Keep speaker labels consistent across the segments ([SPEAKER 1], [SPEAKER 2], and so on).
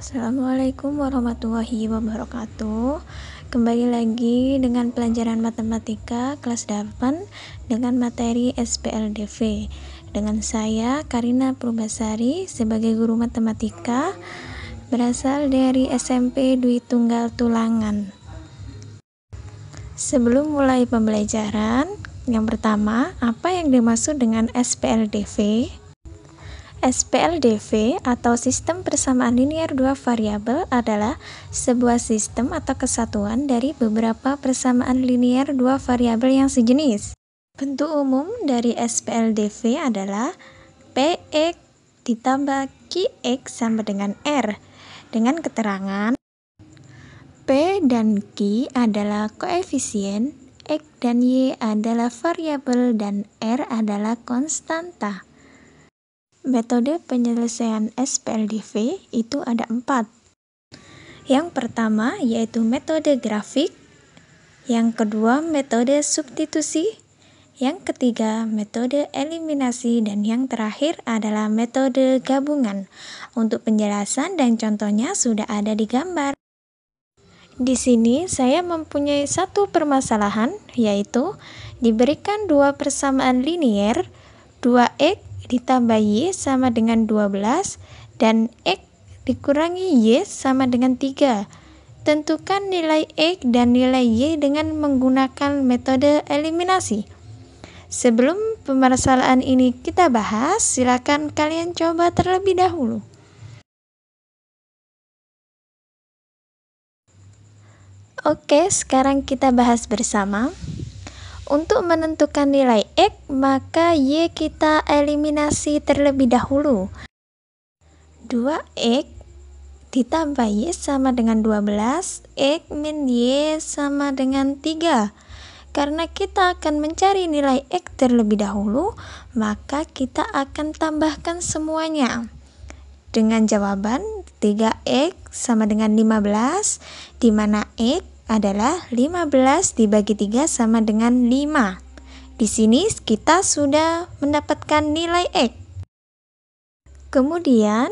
[SPEAKER 1] Assalamualaikum warahmatullahi wabarakatuh. Kembali lagi dengan pelajaran matematika kelas 8 dengan materi SPLDV Dengan saya Karina Purbasari sebagai guru matematika Berasal dari SMP Dwi Tunggal Tulangan. Sebelum mulai pembelajaran Yang pertama, apa yang dimaksud dengan SPLDV? SPLDV atau sistem persamaan linear dua variabel adalah sebuah sistem atau kesatuan dari beberapa persamaan linear dua variabel yang sejenis. Bentuk umum dari SPLDV adalah PX ditambah QX sama dengan R dengan keterangan P dan Q adalah koefisien, X dan Y adalah variabel dan R adalah konstanta. Metode penyelesaian SPLDV itu ada empat. Yang pertama yaitu metode grafik, yang kedua metode substitusi, yang ketiga metode eliminasi, dan yang terakhir adalah metode gabungan. Untuk penjelasan dan contohnya sudah ada di gambar. Di sini saya mempunyai satu permasalahan, yaitu diberikan dua persamaan linier, 2x ditambah Y sama dengan 12 dan X dikurangi Y sama dengan 3. Tentukan nilai X dan nilai Y dengan menggunakan metode eliminasi. Sebelum permasalahan ini kita bahas, silakan kalian coba terlebih dahulu. Oke, sekarang kita bahas bersama. Untuk menentukan nilai X, maka Y kita eliminasi terlebih dahulu. 2X ditambah Y sama dengan 12, X min Y sama dengan 3. Karena kita akan mencari nilai X terlebih dahulu, maka kita akan tambahkan semuanya. Dengan jawaban 3X sama dengan 15, di mana X adalah 15 dibagi 3 sama dengan 5. Di sini kita sudah mendapatkan nilai X. Kemudian,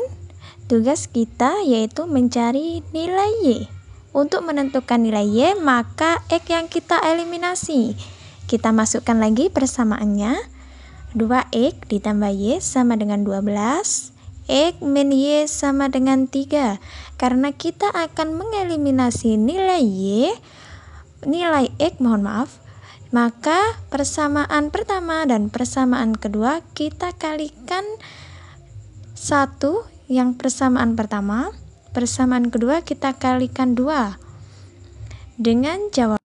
[SPEAKER 1] tugas kita yaitu mencari nilai Y. Untuk menentukan nilai Y, maka X yang kita eliminasi. Kita masukkan lagi persamaannya. 2X ditambah Y sama dengan 12. X min Y sama dengan 3 karena kita akan mengeliminasi nilai Y nilai X mohon maaf. Maka persamaan pertama dan persamaan kedua kita kalikan satu yang persamaan pertama. Persamaan kedua kita kalikan dua. Dengan jawab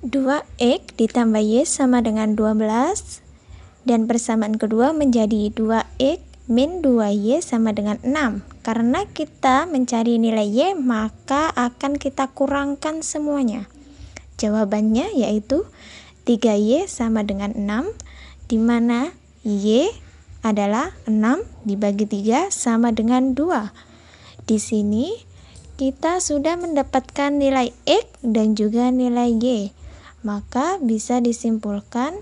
[SPEAKER 1] 2x ditambah y sama dengan 12 dan persamaan kedua menjadi 2x min 2y sama dengan 6 karena kita mencari nilai y maka akan kita kurangkan semuanya. Jawabannya yaitu 3y sama dengan 6 di mana y adalah 6 dibagi 3 sama dengan 2 di sini kita sudah mendapatkan nilai x dan juga nilai y. Maka bisa disimpulkan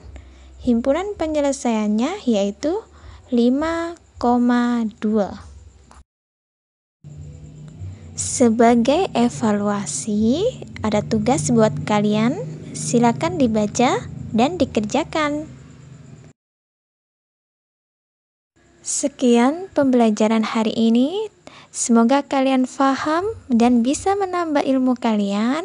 [SPEAKER 1] Himpunan penyelesaiannya yaitu 5,2. Sebagai evaluasi, ada tugas buat kalian. Silakan dibaca dan dikerjakan. Sekian pembelajaran hari ini. Semoga kalian paham dan bisa menambah ilmu kalian.